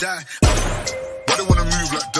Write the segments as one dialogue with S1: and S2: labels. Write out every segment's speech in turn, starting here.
S1: die.
S2: Why they wanna move like that?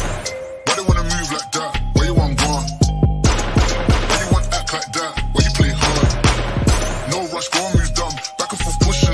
S2: Dumb. Back and forth pushing.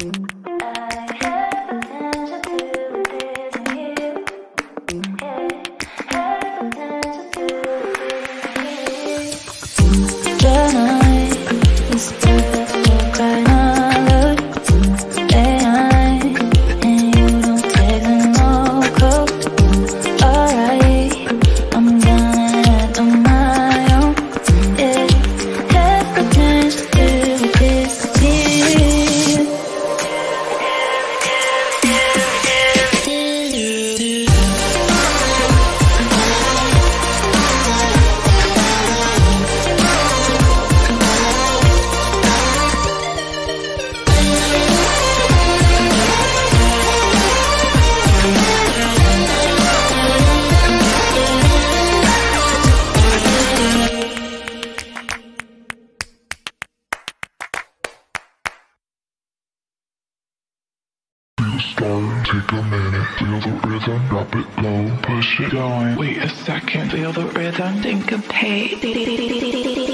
S2: Take a minute, feel the rhythm, drop it low, push it
S3: going. Wait a second, feel the rhythm, think of hey.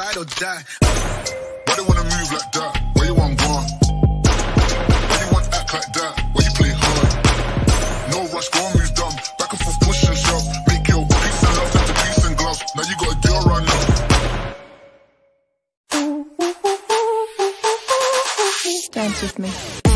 S1: Ride or die.
S2: Why they wanna move like that? Where you want gone? Why you want act like that? Why you play hard? No rush, go move dumb. Back and forth, push and shove. Make your peace and love into peace and gloves. Now you got a girl right now.
S3: Dance with me.